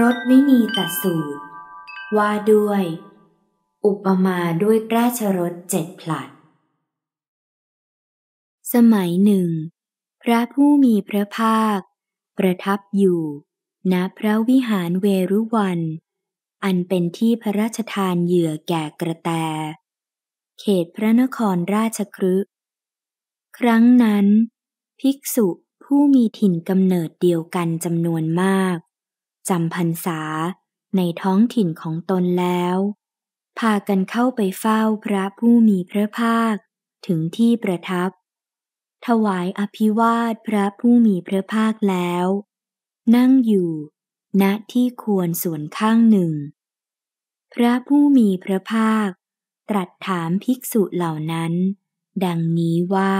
รถวินีตสูตร ว่าด้วย อุปมาด้วยราชรถเจ็ดผลัด สมัยหนึ่ง พระผู้มีพระภาค ประทับอยู่ณพระวิหารเวรุวัน อันเป็นที่พระราชทานเหยื่อแก่กระแต เขตพระนครราชครึครั้งนั้น ภิกษุผู้มีถิ่นกำเนิดเดียวกันจำนวนมาก จำพรรษาในท้องถิ่นของตนแล้ว พากันเข้าไปเฝ้าพระผู้มีพระภาค ถึงที่ประทับ ถวายอภิวาทพระผู้มีพระภาคแล้ว นั่งอยู่ ณที่ควรส่วนข้างหนึ่ง พระผู้มีพระภาค ตรัสถามภิกษุเหล่านั้น ดังนี้ว่า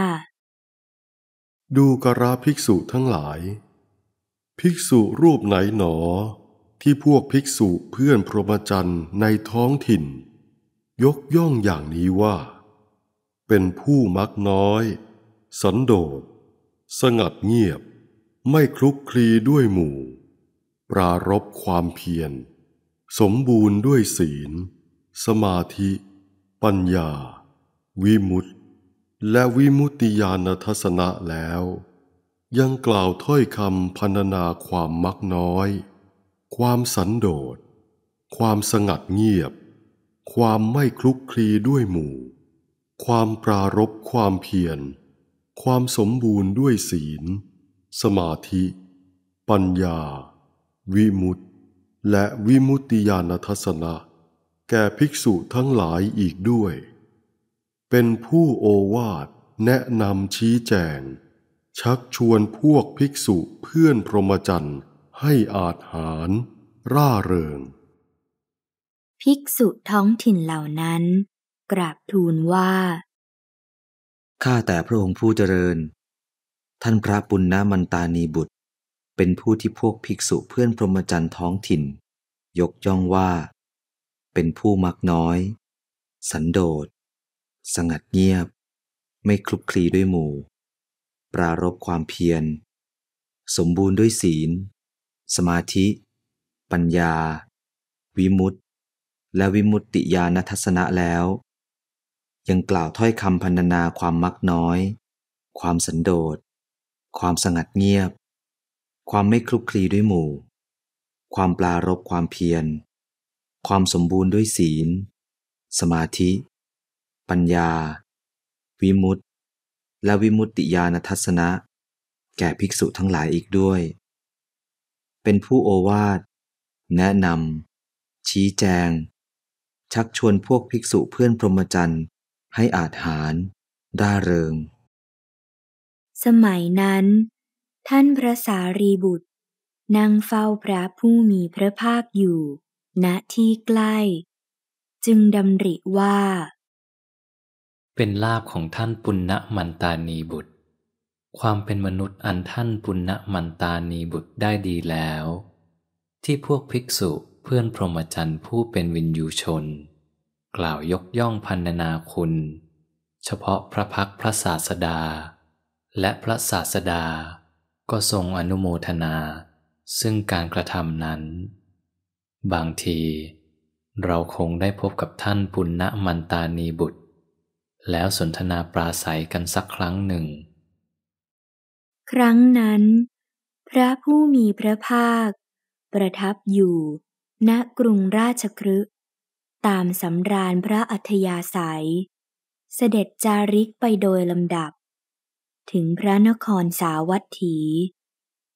ดูกราภิกษุทั้งหลาย ภิกษุรูปไหนหนอ ที่พวกภิกษุเพื่อนพรหมจรรย์ในท้องถิ่น ยกย่องอย่างนี้ว่า เป็นผู้มักน้อย สันโดษ สงัดเงียบ ไม่คลุกคลีด้วยหมู่ ปรารบความเพียร สมบูรณ์ด้วยศีล สมาธิ ปัญญา วิมุตติ และวิมุตติญาณทัศนะแล้ว ยังกล่าวถ้อยคำพรรณนาความมักน้อย ความสันโดษ ความสงัดเงียบ ความไม่คลุกคลีด้วยหมู่ ความปรารบความเพียร ความสมบูรณ์ด้วยศีล สมาธิ ปัญญา วิมุตติ และวิมุตติญาณทัศนะ แก่ภิกษุทั้งหลายอีกด้วย เป็นผู้โอวาทแนะนำชี้แจง ชักชวนพวกภิกษุเพื่อนพรหมจรรย์ให้อาจหารร่าเริง ภิกษุท้องถิ่นเหล่านั้น กราบทูลว่า ข้าแต่พระองค์ผู้เจริญ ท่านพระปุณณมันตานีบุตร เป็นผู้ที่พวกภิกษุเพื่อนพรหมจรรย์ท้องถิ่น ยกย่องว่า เป็นผู้มักน้อย สันโดษ สงัดเงียบ ไม่คลุกคลีด้วยหมู่ ปรารบความเพียร สมบูรณ์ด้วยศีล สมาธิ ปัญญา วิมุตติ และวิมุตติญาณทัศนะแล้ว ยังกล่าวถ้อยคำพันนาความมักน้อย ความสันโดษ ความสงัดเงียบ ความไม่คลุกคลีด้วยหมู่ ความปลารบความเพียร ความสมบูรณ์ด้วยศีล สมาธิ ปัญญา วิมุตติ และวิมุตติญาณทัศนะ แก่ภิกษุทั้งหลายอีกด้วย เป็นผู้โอวาท แนะนำชี้แจง ชักชวนพวกภิกษุเพื่อนพรหมจรรย์ให้อาจหารร่าเริง สมัยนั้น ท่านพระสารีบุตร นั่งเฝ้าพระผู้มีพระภาคอยู่ ณที่ใกล้ จึงดำริว่า เป็นลาภของท่านปุณณมันตานีบุตร ความเป็นมนุษย์อันท่านปุณณมันตานีบุตรได้ดีแล้ว ที่พวกภิกษุเพื่อนพรหมจรรย์ผู้เป็นวินยูชน กล่าวยกย่องพันนาคุณ เฉพาะพระพักพระศาสดา และพระศาสดา ก็ทรงอนุโมทนา ซึ่งการกระทำนั้น บางที เราคงได้พบกับท่านปุณณมันตานีบุตร แล้วสนทนาปราศัยกันสักครั้งหนึ่ง ครั้งนั้น พระผู้มีพระภาค ประทับอยู่ ณกรุงราชครึตามสำราญพระอัธยาศัย เสด็จจาริกไปโดยลำดับ ถึงพระนครสาวัตถี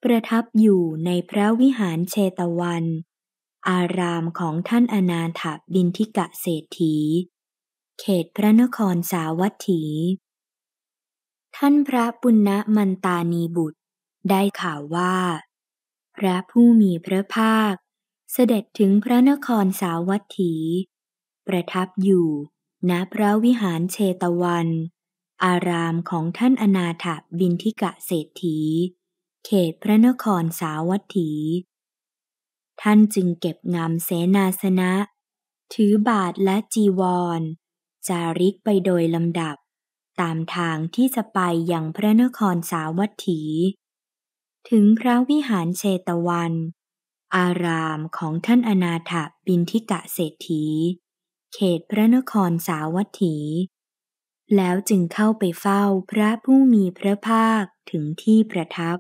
ประทับอยู่ในพระวิหารเชตวัน อารามของท่านอนาถบินทิกะเศรษฐี เขตพระนครสาวัตถี ท่านพระปุณณมันตานีบุตร ได้ข่าวว่า พระผู้มีพระภาค เสด็จถึงพระนครสาวัตถี ประทับอยู่ณพระวิหารเชตวัน อารามของท่านอนาถบินทิกะเศรษฐี เขตพระนครสาวัตถี ท่านจึงเก็บงำเสนาสนะ ถือบาทและจีวร จาริกไปโดยลำดับ ตามทางที่จะไปยังพระนครสาวัตถี ถึงพระวิหารเชตวัน อารามของท่านอนาถบินทิกะเศรษฐี เขตพระนครสาวัตถี แล้วจึงเข้าไปเฝ้าพระผู้มีพระภาคถึงที่ประทับ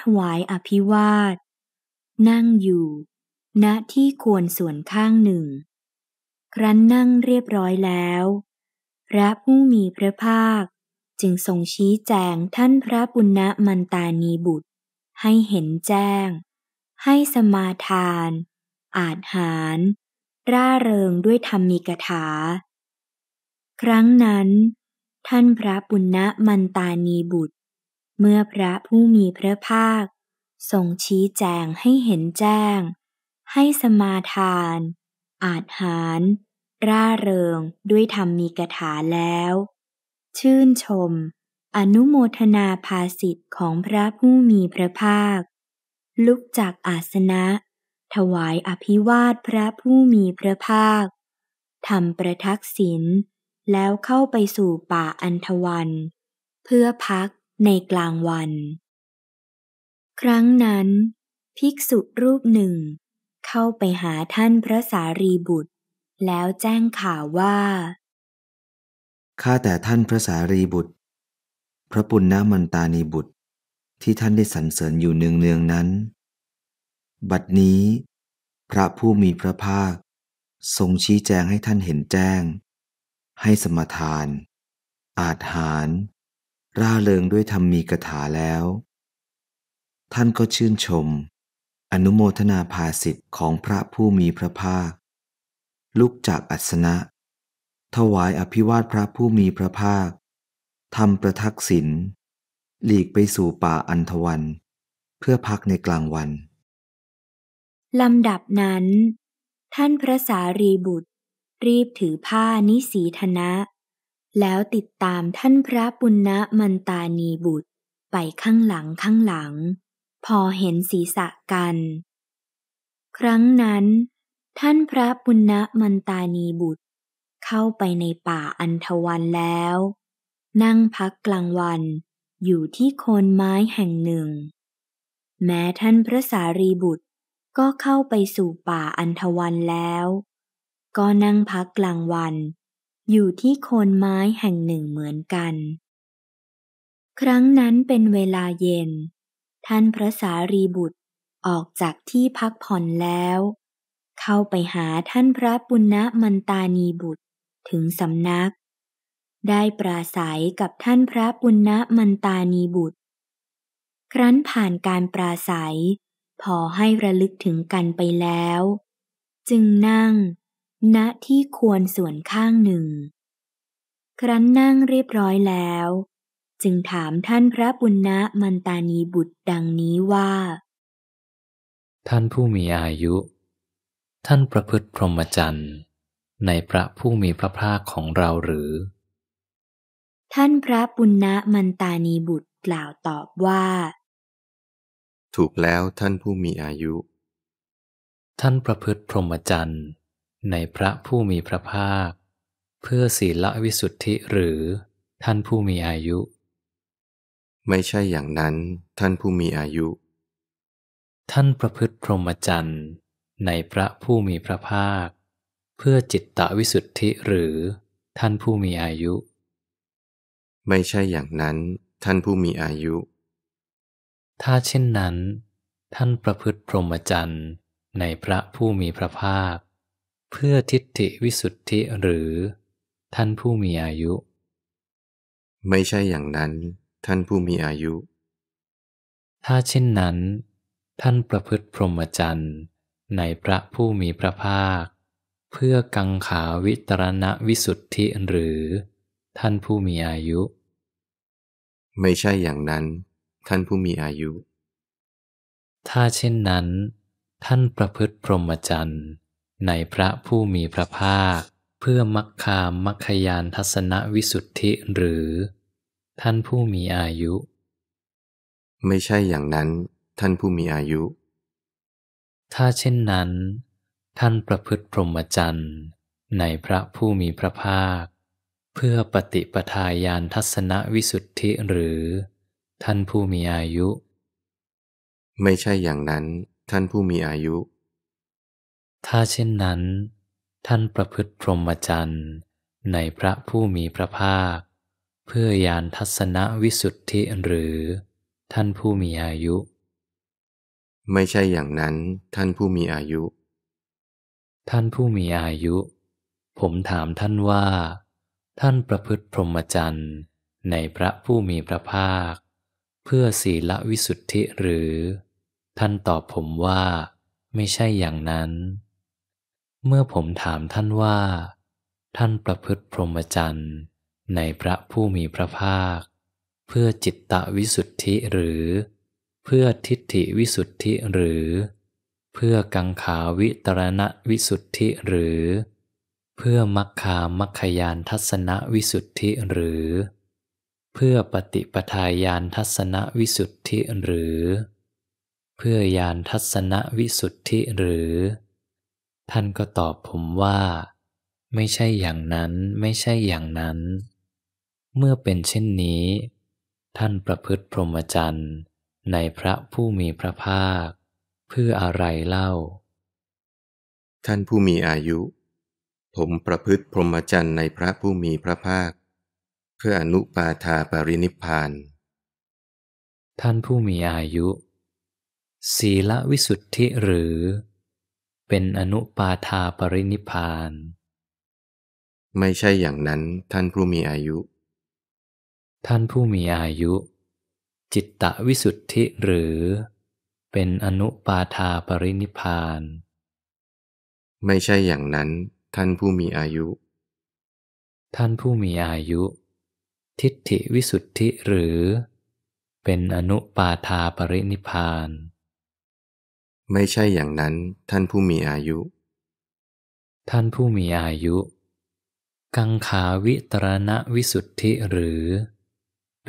ถวายอภิวาท นั่งอยู่ ณที่ควรส่วนข้างหนึ่ง ครั้นนั่งเรียบร้อยแล้ว พระผู้มีพระภาค จึงทรงชี้แจงท่านพระปุณณมันตานีบุตร ให้เห็นแจ้ง ให้สมาทาน อาจหาร ร่าเริงด้วยธรรมีกถา ครั้งนั้น ท่านพระปุณณมันตานีบุตร เมื่อพระผู้มีพระภาค ทรงชี้แจงให้เห็นแจ้ง ให้สมาทานอาจหาร ร่าเริงด้วยธรรมีกถาแล้ว ชื่นชม อนุโมทนาภาสิทธิ์ของพระผู้มีพระภาค ลุกจากอาสนะ ถวายอภิวาทพระผู้มีพระภาคทำประทักษิณแล้วเข้าไปสู่ป่าอันทวัน เพื่อพักในกลางวัน ครั้งนั้น ภิกษุรูปหนึ่ง เข้าไปหาท่านพระสารีบุตร แล้วแจ้งข่าวว่า ข้าแต่ท่านพระสารีบุตร พระปุณณมันตานีบุตรที่ท่านได้สรรเสริญอยู่เนืองเนืองนั้น บัดนี้ พระผู้มีพระภาค ทรงชี้แจงให้ท่านเห็นแจ้ง ให้สมทาน อาจหาร ร่าเริงด้วยธรรมมีกถาแล้ว ท่านก็ชื่นชม อนุโมทนาภาสิทธิ์ของพระผู้มีพระภาค ลุกจากอัสนะ ถวายอภิวาทพระผู้มีพระภาคทำประทักษิณหลีกไปสู่ป่าอันทวัน เพื่อพักในกลางวันลำดับนั้น ท่านพระสารีบุตร รีบถือผ้านิสีธนะ แล้วติดตามท่านพระปุณณมันตานีบุตรไปข้างหลังข้างหลัง พอเห็นศีรษะกัน ครั้งนั้น ท่านพระปุณณมันตานีบุตร เข้าไปในป่าอันทวันแล้ว นั่งพักกลางวันอยู่ที่โคนไม้แห่งหนึ่ง แม้ท่านพระสารีบุตรก็เข้าไปสู่ป่าอันทวันแล้ว ก็นั่งพักกลางวัน อยู่ที่โคนไม้แห่งหนึ่งเหมือนกัน ครั้งนั้นเป็นเวลาเย็น ท่านพระสารีบุตรออกจากที่พักผ่อนแล้ว เข้าไปหาท่านพระปุณณมันตานีบุตรถึงสำนัก ได้ปราศัยกับท่านพระปุณณมันตานีบุตร ครั้นผ่านการปราศัย พอให้ระลึกถึงกันไปแล้ว จึงนั่ง ณที่ควรส่วนข้างหนึ่ง ครั้นนั่งเรียบร้อยแล้ว จึงถามท่านพระปุณณมันตานีบุตรดังนี้ว่า ท่านผู้มีอายุ ท่านประพฤติพรหมจรรย์ในพระผู้มีพระภาคของเราหรือ ท่านพระปุณณมันตานีบุตรกล่าวตอบว่า ถูกแล้วท่านผู้มีอายุ ท่านประพฤติพรหมจรรย์ในพระผู้มีพระภาค เพื่อศีลวิสุทธิหรือท่านผู้มีอายุ ไม่ใช่อย่างนั้นท่านผู้มีอายุ ท่านประพฤติพรหมจรรย์ ในพระผู้มีพระภาค เพื่อจิตตวิสุทธิหรือท่านผู้มีอายุ ไม่ใช่อย่างนั้น ท่านผู้มีอายุ ถ้าเช่นนั้น ท่านประพฤติพรหมจรรย์ในพระผู้มีพระภาค เพื่อทิฏฐิวิสุทธิหรือ ท่านผู้มีอายุ ไม่ใช่อย่างนั้น ท่านผู้มีอายุ ถ้าเช่นนั้น ท่านประพฤติพรหมจรรย์ ในพระผู้มีพระภาค เพื่อกังขาวิตรณวิสุทธิหรือ ท่านผู้มีอายุ ไม่ใช่อย่างนั้น ท่านผู้มีอายุ ถ้าเช่นนั้น ท่านประพฤติพรหมจรรย์ในพระผู้มีพระภาค เพื่อมักคามมัคคยานทัศนวิสุทธิหรือ ท่านผู้มีอายุ ไม่ใช่อย่างนั้น ท่านผู้มีอายุ ถ้าเช่นนั้น ท่านประพฤติพรหมจรรย์ในพระผู้มีพระภาค เพื่อปฏิปทาญาณทัศนวิสุทธิหรือ ท่านผู้มีอายุ ไม่ใช่อย่างนั้น ท่านผู้มีอายุ ถ้าเช่นนั้น ท่านประพฤติพรหมจรรย์ในพระผู้มีพระภาค เพื่อยานทัศนวิสุทธิหรือ ท่านผู้มีอายุ ไม่ใช่อย่างนั้นท่านผู้มีอายุ ท่านผู้มีอายุ ผมถามท่านว่า ท่านประพฤติพรหมจรรย์ในพระผู้มีพระภาค เพื่อศีลวิสุทธิหรือ ท่านตอบผมว่า ไม่ใช่อย่างนั้น เมื่อผมถามท่านว่า ท่านประพฤติพรหมจรรย์ในพระผู้มีพระภาค เพื่อจิตตวิสุทธิหรือ เพื่อทิฏฐิวิสุทธิหรือ เพื่อกังขาวิตรณวิสุทธิหรือ เพื่อมัคคามัคคยานทัศนวิสุทธิหรือ เพื่อปฏิปทาญาณทัศนวิสุทธิหรือ เพื่อยานทัศนวิสุทธิหรือ ท่านก็ตอบผมว่า ไม่ใช่อย่างนั้นไม่ใช่อย่างนั้น เมื่อเป็นเช่นนี้ ท่านประพฤติพรหมจรรย์ ในพระผู้มีพระภาค เพื่ออะไรเล่า ท่านผู้มีอายุ ผมประพฤติพรหมจรรย์ในพระผู้มีพระภาค เพื่ออนุปาทาปรินิพพาน ท่านผู้มีอายุ ศีลวิสุทธิหรือ เป็นอนุปาทาปรินิพพาน ไม่ใช่อย่างนั้นท่านผู้มีอายุ ท่านผู้มีอายุ จิตตวิสุทธิหรือ เป็นอนุปาทาปรินิพพาน ไม่ใช่อย่างนั้นท่านผู้มีอายุ ท่านผู้มีอายุ ทิฏฐิวิสุทธิหรือ เป็นอนุปาทาปรินิพพาน ไม่ใช่อย่างนั้นท่านผู้มีอายุ ท่านผู้มีอายุ กังขาวิตรณวิสุทธิหรือ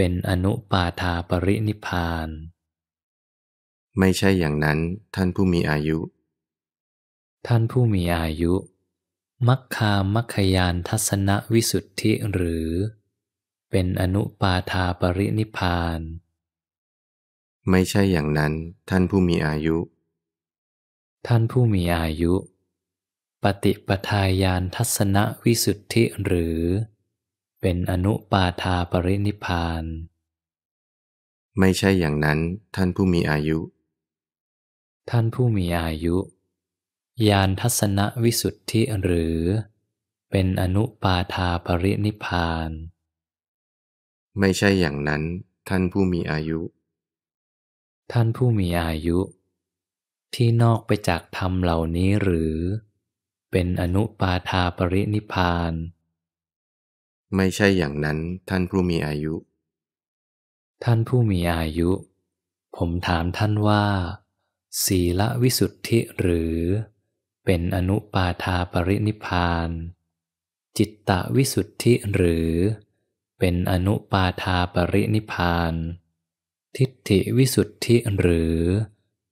เป็นอนุปาทาปรินิพพาน ไม่ใช่อย่างนั้นท่านผู้มีอายุ ท่านผู้มีอายุ มัคคามัคคยานทัศนวิสุทธิหรือ เป็นอนุปาทาปรินิพพาน ไม่ใช่อย่างนั้นท่านผู้มีอายุ ท่านผู้มีอายุ ปฏิปทาญาณทัศนวิสุทธิหรือ เป็นอนุปาทาปรินิพพาน ไม่ใช่อย่างนั้นท่านผู้มีอายุ ท่านผู้มีอายุญาณทัศนวิสุทธิหรือ เป็นอนุปาทาปรินิพพาน ไม่ใช่อย่างนั้นท่านผู้มีอายุ ท่านผู้มีอายุ ที่นอกไปจากธรรมเหล่านี้หรือ เป็นอนุปาทาปรินิพพาน ไม่ใช่อย่างนั้นท่านผู้มีอายุ ท่านผู้มีอายุ ผมถามท่านว่า ศีลวิสุทธิหรือ เป็นอนุปาทาปรินิพาน จิตตวิสุทธิหรือ เป็นอนุปาทาปรินิพาน ทิฏฐิวิสุทธิหรือ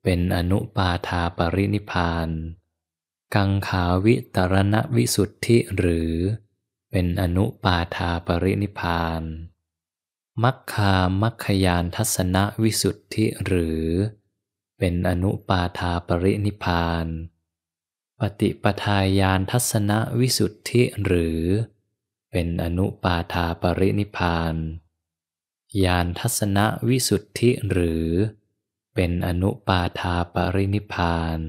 เป็นอนุปาทาปรินิพพาน กังขาวิตรณวิสุทธิหรือ เป็นอนุปาทาปรินิพานมัคคามัคคยานทัศนวิสุทธิหรือ เป็นอนุปาทาปรินิพาน ปฏิปทาญาณทัศนวิสุทธิหรือ เป็นอนุปาทาปรินิพานญาณทัศนวิสุทธิหรือ เป็นอนุปาทาปรินิพาน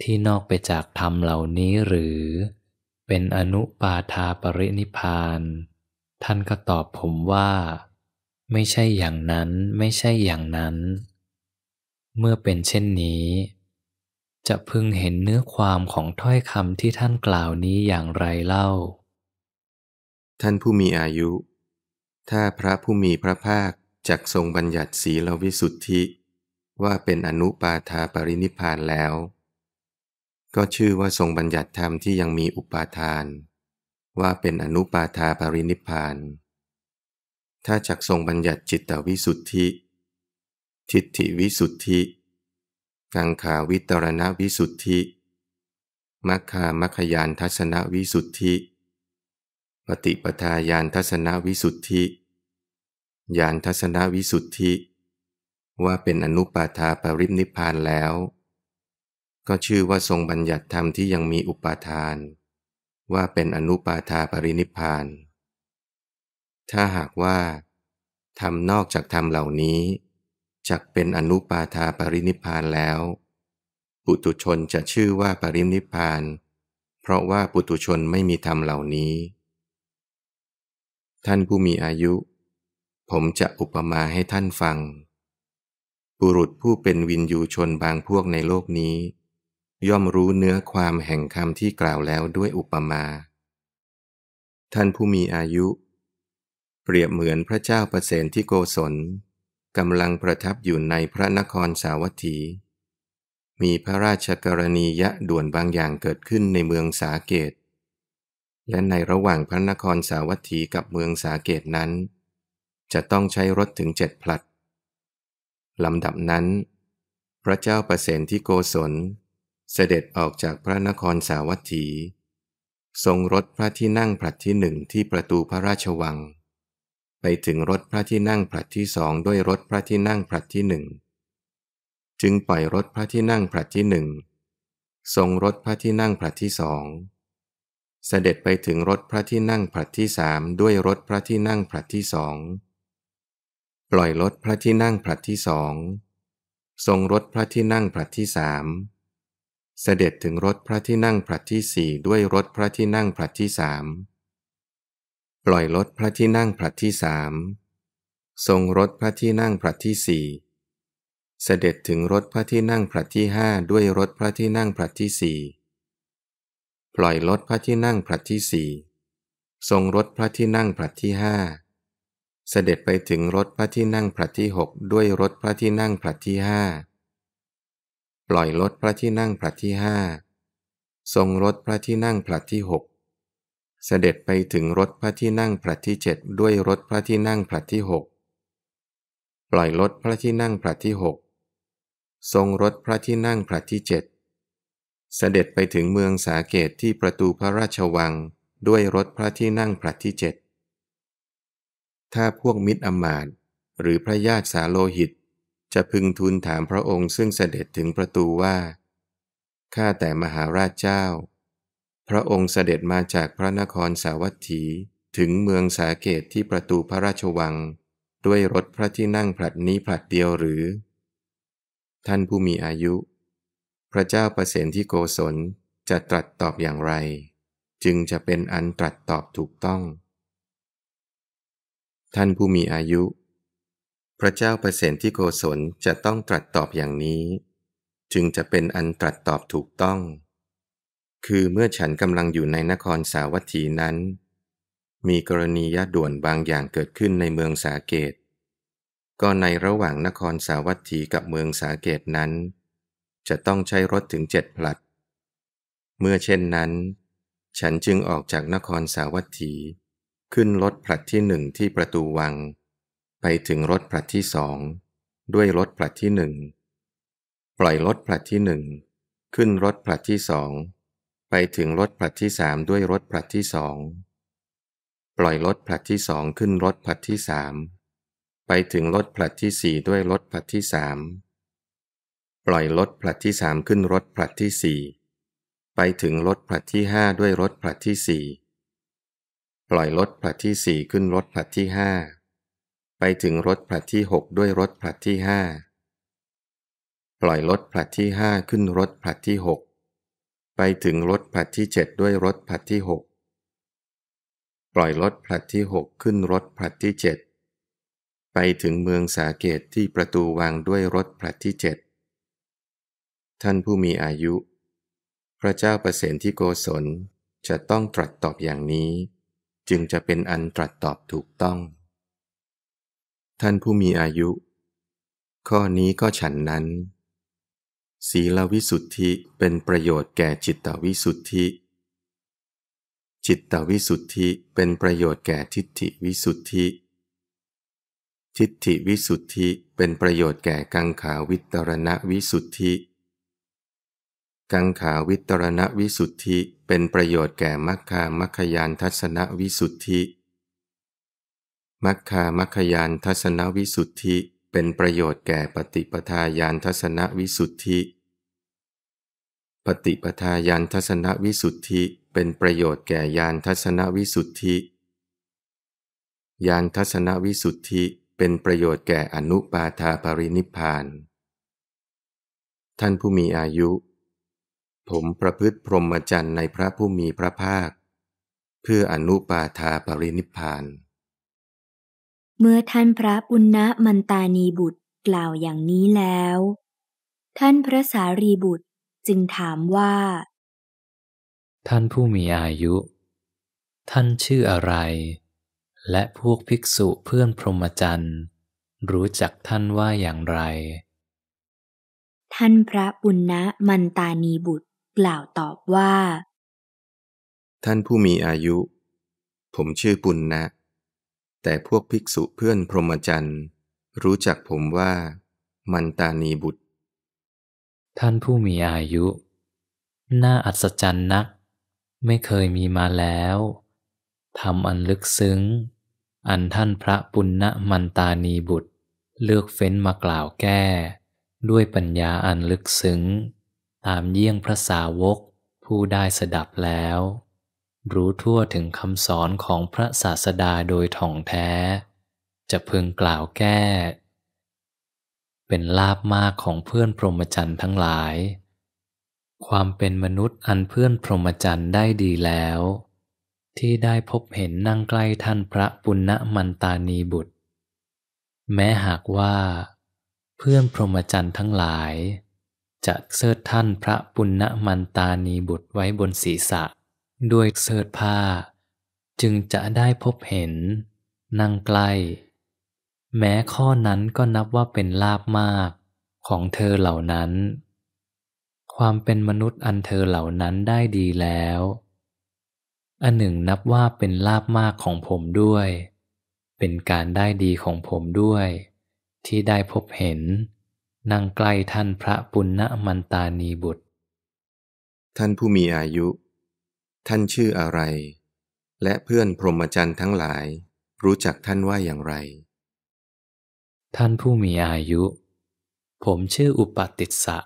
ที่นอกไปจากธรรมเหล่านี้หรือ เป็นอนุปาทาปรินิพาน ท่านก็ตอบผมว่า ไม่ใช่อย่างนั้นไม่ใช่อย่างนั้น เมื่อเป็นเช่นนี้ จะพึงเห็นเนื้อความของถ้อยคำที่ท่านกล่าวนี้อย่างไรเล่า ท่านผู้มีอายุ ถ้าพระผู้มีพระภาคจักทรงบัญญัติศีลวิสุทธิ ว่าเป็นอนุปาทาปรินิพานแล้ว ก็ชื่อว่าทรงบัญญัติธรรมที่ยังมีอุปาทาน ว่าเป็นอนุปาทาปรินิพาน ถ้าจักทรงบัญญัติจิตตวิสุทธิ ทิฏฐิวิสุทธิ กังขาวิตรณวิสุทธิมัคคามัคคยานทัศนวิสุทธิ ปฏิปทาญาณทัศนวิสุทธิญาณทัศนวิสุทธิ ว่าเป็นอนุปาทาปรินิพานแล้ว ก็ชื่อว่าทรงบัญญัติธรรมที่ยังมีอุปาทาน ว่าเป็นอนุปาทาปรินิพาน ถ้าหากว่าทำนอกจากธรรมเหล่านี้จักเป็นอนุปาทาปรินิพานแล้ว ปุตุชนจะชื่อว่าปรินิพาน เพราะว่าปุตุชนไม่มีธรรมเหล่านี้ ท่านผู้มีอายุ ผมจะอุปมาให้ท่านฟัง บุรุษผู้เป็นวินยูชนบางพวกในโลกนี้ ย่อมรู้เนื้อความแห่งคำที่กล่าวแล้วด้วยอุปมา ท่านผู้มีอายุ เปรียบเหมือนพระเจ้าประเสนที่โกศลกำลังประทับอยู่ในพระนครสาวัตถี มีพระราชกรณียะด่วนบางอย่างเกิดขึ้นในเมืองสาเกต และในระหว่างพระนครสาวัตถีกับเมืองสาเกตนั้น จะต้องใช้รถถึงเจ็ดพลัดลำดับนั้น พระเจ้าประเสนที่โกศล เสด็จออกจากพระนครสาวัตถี ทรงรถพระที่นั่งผลัดที่หนึ่งที่ประตูพระราชวัง ไปถึงรถพระที่นั่งผลัดที่สองด้วยรถพระที่นั่งผลัดที่หนึ่งจึงปล่อยรถพระที่นั่งผลัดที่หนึ่งทรงรถพระที่นั่งผลัดที่สองเสด็จไปถึงรถพระที่นั่งผลัดที่สามด้วยรถพระที่นั่งผลัดที่สองปล่อยรถพระที่นั่งผลัดที่สองทรงรถพระที่นั่งผลัดที่สาม เสด็จถึงรถพระที่นั่งผลัดที่สี่ด้วยรถพระที่นั่งผลัดที่สามปล่อยรถพระที่นั่งผลัดที่สามทรงรถพระที่นั่งผลัดที่สี่เสด็จถึงรถพระที่นั่งผลัดที่ห้าด้วยรถพระที่นั่งผลัดที่สี่ปล่อยรถพระที่นั่งผลัดที่สี่ทรงรถพระที่นั่งผลัดที่ห้าเสด็จไปถึงรถพระที่นั่งผลัดที่หกด้วยรถพระที่นั่งผลัดที่ห้า ปล่อยรถพระที่นั่งผลัดที่ห้าทรงรถพระที่นั่งผลัดที่หกเสด็จไปถึงรถพระที่นั่งผลัดที่เจ็ดด้วยรถพระที่นั่งผลัดที่หกปล่อยรถพระที่นั่งผลัดที่หกทรงรถพระที่นั่งผลัดที่เจ็ดเสด็จไปถึงเมืองสาเกตที่ประตูพระราชวังด้วยรถพระที่นั่งผลัดที่เจ็ดถ้าพวกมิตรอมาตหรือพระญาติสาโลหิต จะพึงทูลถามพระองค์ซึ่งเสด็จถึงประตูว่า ข้าแต่มหาราชเจ้า พระองค์เสด็จมาจากพระนครสาวัตถีถึงเมืองสาเกตที่ประตูพระราชวัง ด้วยรถพระที่นั่งผลัดนี้ผลัดเดียวหรือ ท่านผู้มีอายุ พระเจ้าประเสนที่โกศลจะตรัสตอบอย่างไร จึงจะเป็นอันตรัสตอบถูกต้อง ท่านผู้มีอายุ พระเจ้าเปรเสนที่โกศลจะต้องตรัสตอบอย่างนี้ จึงจะเป็นอันตรัสตอบถูกต้อง คือเมื่อฉันกำลังอยู่ในนครสาวัตถีนั้น มีกรณียะด่วนบางอย่างเกิดขึ้นในเมืองสาเกต ก็ในระหว่างนครสาวัตถีกับเมืองสาเกตนั้น จะต้องใช้รถถึงเจ็ดพลัด เมื่อเช่นนั้น ฉันจึงออกจากนครสาวัตถี ขึ้นรถพลัดที่หนึ่งที่ประตูวัง ไปถึงรถพลัดที่สองด้วยรถพลัดที่หนึ่งปล่อยรถพลัดที่หนึ่งขึ้นรถพลัดที่สองไปถึงรถผลัดที่สามด้วยรถผลัดที่สองปล่อยรถผลัดที่สองขึ้นรถผลัดที่สามไปถึงรถผลัดที่สี่ด้วยรถผลัดที่สามปล่อยรถผลัดที่สามขึ้นรถผลัดที่สี่ไปถึงรถผลัดที่ห้าด้วยรถผลัดที่สี่ปล่อยรถผลัดที่สี่ขึ้นรถผลัดที่ห้า ไปถึงรถผลัดที่หกด้วยรถผลัดที่ห้าปล่อยรถผลัดที่ห้าขึ้นรถผลัดที่หกไปถึงรถผลัดที่เจ็ดด้วยรถผลัดที่หกปล่อยรถผลัดที่หกขึ้นรถผลัดที่เจ็ดไปถึงเมืองสาเกตที่ประตูวางด้วยรถผลัดที่เจ็ดท่านผู้มีอายุ พระเจ้าประเสนที่โกศลจะต้องตรัสตอบอย่างนี้ จึงจะเป็นอันตรัสตอบถูกต้อง ท่านผู้มีอายุ ข้อนี้ก็ฉันนั้น ศีลวิสุทธิเป็นประโยชน์แก่จิตตวิสุทธิ จิตตวิสุทธิเป็นประโยชน์แก่ทิฏฐิวิสุทธิ ทิฏฐิวิสุทธิเป็นประโยชน์แก่กังขาวิตรณวิสุทธิ กังขาวิตรณวิสุทธิเป็นประโยชน์แก่มัคคามัคคยานทัศนวิสุทธิ มัคคามัคคยานทัศนวิสุทธิ เป็นประโยชน์แก่ปฏิปทาญาณทัศนวิสุทธิ ปฏิปทาญาณทัศนวิสุทธิ เป็นประโยชน์แก่ญาณทัศนวิสุทธิญาณทัศนวิสุทธิเป็นประโยชน์แก่อนุปาทาปรินิพานท่านผู้มีอายุ ผมประพฤติพรหมจรรย์ในพระผู้มีพระภาค เพื่ออนุปาทาปรินิพาน เมื่อท่านพระปุณณมันตานีบุตรกล่าวอย่างนี้แล้ว ท่านพระสารีบุตรจึงถามว่า ท่านผู้มีอายุ ท่านชื่ออะไร และพวกภิกษุเพื่อนพรหมจรรย์รู้จักท่านว่าอย่างไร ท่านพระปุณณมันตานีบุตรกล่าวตอบว่า ท่านผู้มีอายุ ผมชื่อปุณณะ แต่พวกภิกษุเพื่อนพรหมจรรย์ รู้จักผมว่า มันตานีบุตร ท่านผู้มีอายุ น่าอัศจรรย์นัก ไม่เคยมีมาแล้วทำอันลึกซึ้ง อันท่านพระปุณณมันตานีบุตร เลือกเฟ้นมากล่าวแก้ ด้วยปัญญาอันลึกซึ้ง ตามเยี่ยงพระสาวกผู้ได้สดับแล้ว รู้ทั่วถึงคำสอนของพระศาสดาโดยท่องแท้ จะพึงกล่าวแก้ เป็นลาบมากของเพื่อนพรหมจรรย์ทั้งหลาย ความเป็นมนุษย์อันเพื่อนพรหมจรรย์ได้ดีแล้ว ที่ได้พบเห็นนั่งใกล้ท่านพระปุณณมันตานีบุตร แม้หากว่า เพื่อนพรหมจรรย์ทั้งหลาย จะเสิดท่านพระปุณณมันตานีบุตรไว้บนศีรษะ ด้วยเสิดผ้า จึงจะได้พบเห็น นั่งใกล้ แม้ข้อนั้นก็นับว่าเป็นลาบมากของเธอเหล่านั้น ความเป็นมนุษย์อันเธอเหล่านั้นได้ดีแล้ว อันหนึ่งนับว่าเป็นลาบมากของผมด้วย เป็นการได้ดีของผมด้วย ที่ได้พบเห็น นั่งใกล้ท่านพระปุณณมันตานีบุตร ท่านผู้มีอายุ ท่านชื่ออะไร และเพื่อนพรหมจรรย์ทั้งหลาย รู้จักท่านว่าอย่างไร ท่านผู้มีอายุ ผมชื่ออุปติสสะ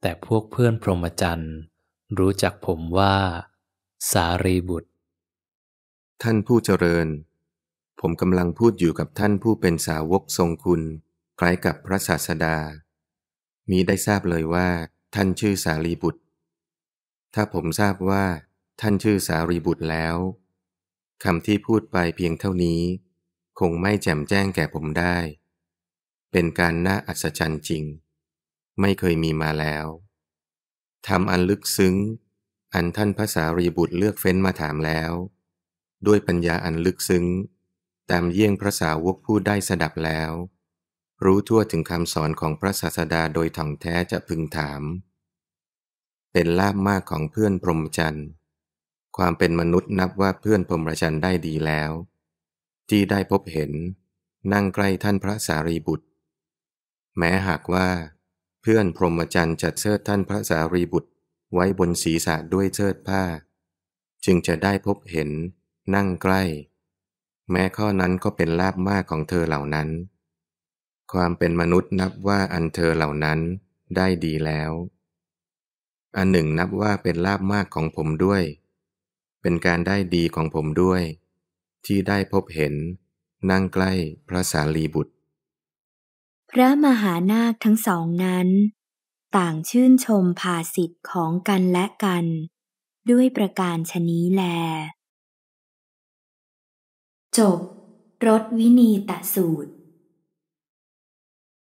แต่พวกเพื่อนพรหมจรรย์รู้จักผมว่า สารีบุตร ท่านผู้เจริญ ผมกำลังพูดอยู่กับท่านผู้เป็นสาวกทรงคุณ คล้ายกับพระศาสดา มีได้ทราบเลยว่า ท่านชื่อสารีบุตร ถ้าผมทราบว่า ท่านชื่อสารีบุตรแล้วคำที่พูดไปเพียงเท่านี้ คงไม่แจ่มแจ้งแก่ผมได้ เป็นการน่าอัศจรรย์จริง ไม่เคยมีมาแล้วทำอันลึกซึ้ง อันท่านพระสารีบุตรเลือกเฟ้นมาถามแล้ว ด้วยปัญญาอันลึกซึ้ง ตามเยี่ยงพระสาวกผู้ได้สดับแล้ว รู้ทั่วถึงคำสอนของพระศาสดาโดยท่องแท้จะพึงถาม เป็นลาบมากของเพื่อนพรหมจรรย์ ความเป็นมนุษย์นับว่าเพื่อนพรหมจรรย์ได้ดีแล้ว ที่ได้พบเห็นนั่งใกล้ท่านพระสารีบุตร แม้หากว่า เพื่อนพรหมจรรย์จัดเชิดท่านพระสารีบุตรไว้บนศีรษะด้วยเชิดผ้า จึงจะได้พบเห็น นั่งใกล้ แม้ข้อนั้นก็เป็นลาบมากของเธอเหล่านั้น ความเป็นมนุษย์นับว่าอันเธอเหล่านั้นได้ดีแล้ว อันหนึ่งนับว่าเป็นลาบมากของผมด้วย เป็นการได้ดีของผมด้วย ที่ได้พบเห็น นั่งใกล้พระสารีบุตร พระมหานาคทั้งสองนั้น ต่างชื่นชมภาสิทธิ์ของกันและกัน ด้วยประการชนี้แล จบรถวินีตสูตร